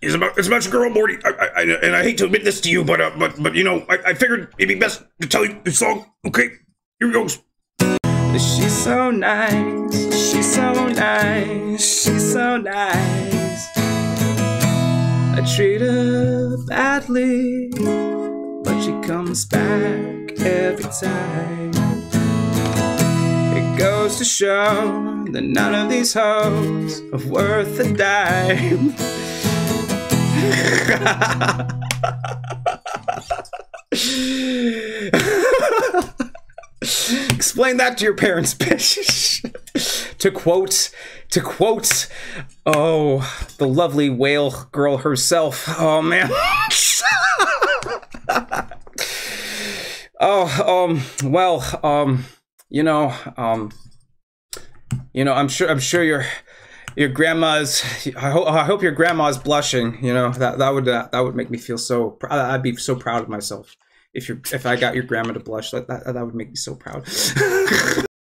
is about it's about your girl Morty. I, I, I, and I hate to admit this to you, but uh, but but you know, I, I figured it'd be best to tell you the song. Okay, here goes. She's so nice, she's so nice, she's so nice. I treat her badly, but she comes back every time. Goes to show that none of these hoes are worth a dime. Explain that to your parents, bitch. to quote, to quote, oh, the lovely whale girl herself. Oh man. oh, um, well, um, you know, um, you know, I'm sure, I'm sure your your grandma's. I hope, I hope your grandma's blushing. You know, that that would uh, that would make me feel so. pr- I'd be so proud of myself if you if I got your grandma to blush. That that, that would make me so proud.